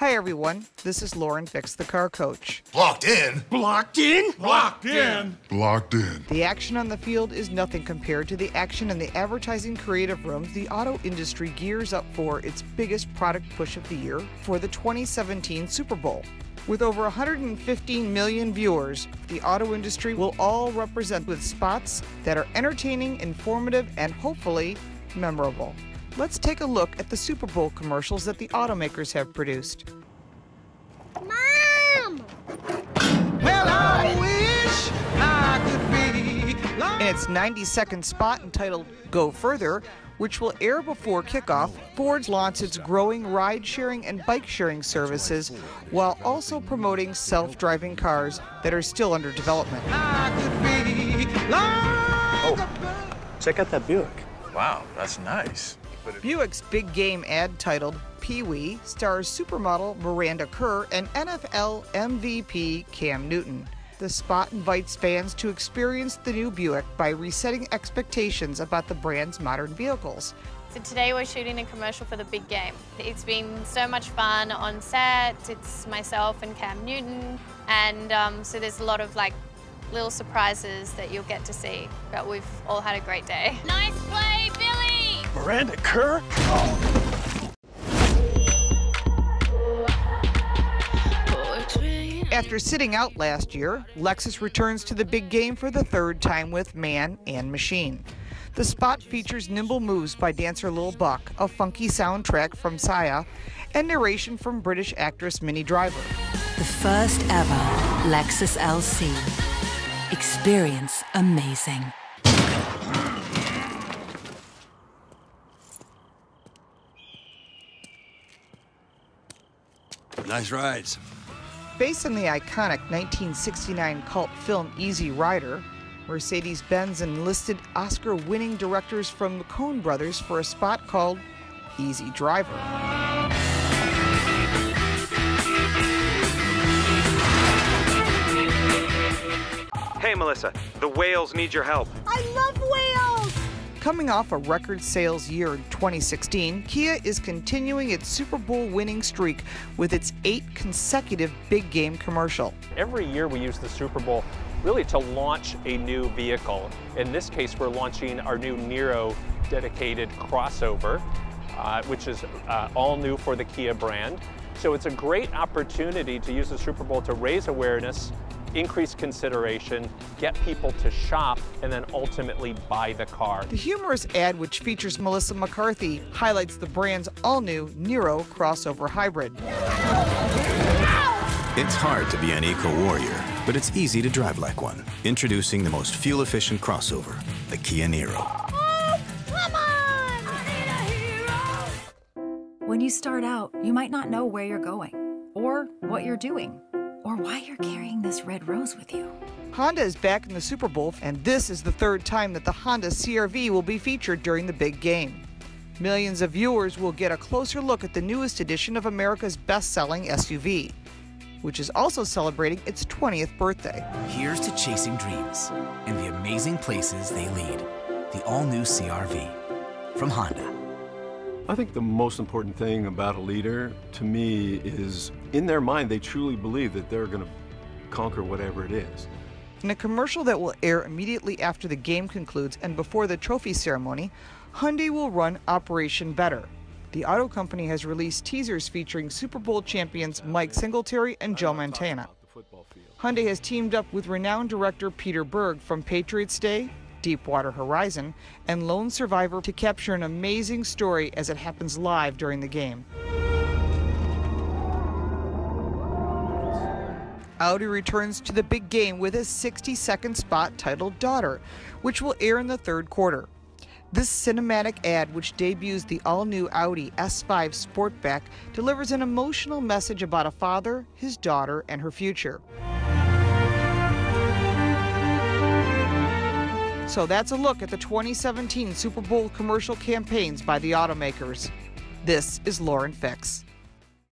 Hi, everyone. This is Lauren Fix, the car coach. Blocked in? Blocked in? Blocked in. Blocked in. The action on the field is nothing compared to the action in the advertising creative rooms the auto industry gears up for its biggest product push of the year for the 2017 Super Bowl. With over 115 million viewers, the auto industry will all represent with spots that are entertaining, informative, and hopefully memorable. Let's take a look at the Super Bowl commercials that the automakers have produced. Mom! Well, I wish I could be. In its 90 second spot entitled Go Further, which will air before kickoff, Ford's launched its growing ride sharing and bike sharing services while also promoting self driving cars that are still under development. Oh, check out that Buick. Wow, that's nice. Buick's big game ad titled Pee Wee stars supermodel Miranda Kerr and NFL MVP Cam Newton. The spot invites fans to experience the new Buick by resetting expectations about the brand's modern vehicles. So today we're shooting a commercial for the big game. It's been so much fun on set. It's myself and Cam Newton, and um, so there's a lot of like little surprises that you'll get to see. But we've all had a great day. Nice play, Billy! Miranda Kerr? After sitting out last year, Lexus returns to the big game for the third time with Man and Machine. The spot features nimble moves by dancer Lil Buck, a funky soundtrack from Sia, and narration from British actress Minnie Driver. The first ever Lexus LC. Experience amazing. Nice rides. Based on the iconic 1969 cult film Easy Rider, Mercedes Benz enlisted Oscar winning directors from the Coen brothers for a spot called Easy Driver. Hey, Melissa, the whales need your help. I love whales! Coming off a record sales year in 2016, Kia is continuing its Super Bowl winning streak with its eight consecutive big game commercial. Every year we use the Super Bowl really to launch a new vehicle. In this case, we're launching our new Niro dedicated crossover, uh, which is uh, all new for the Kia brand. So it's a great opportunity to use the Super Bowl to raise awareness, increase consideration, get people to shop, and then ultimately buy the car. The humorous ad, which features Melissa McCarthy, highlights the brand's all new Niro crossover hybrid. It's hard to be an eco warrior, but it's easy to drive like one. Introducing the most fuel efficient crossover, the Kia Niro. Oh, come on! When you start out, you might not know where you're going, or what you're doing, or why you're carrying this red rose with you. Honda is back in the Super Bowl, and this is the third time that the Honda CRV will be featured during the big game. Millions of viewers will get a closer look at the newest edition of America's best selling SUV, which is also celebrating its 20th birthday. Here's to chasing dreams and the amazing places they lead. The all new CRV from Honda. I think the most important thing about a leader to me is in their mind, they truly believe that they're going to conquer whatever it is. In a commercial that will air immediately after the game concludes and before the trophy ceremony, Hyundai will run Operation Better. The auto company has released teasers featuring Super Bowl champions Mike Singletary and Joe Montana. Hyundai has teamed up with renowned director Peter Berg from Patriots Day, Deepwater Horizon, and Lone Survivor to capture an amazing story as it happens live during the game. Audi returns to the big game with a 60 second spot titled Daughter, which will air in the third quarter. This cinematic ad, which debuts the all new Audi S5 Sportback, delivers an emotional message about a father, his daughter, and her future. So that's a look at the 2017 Super Bowl commercial campaigns by the automakers. This is Lauren Fix.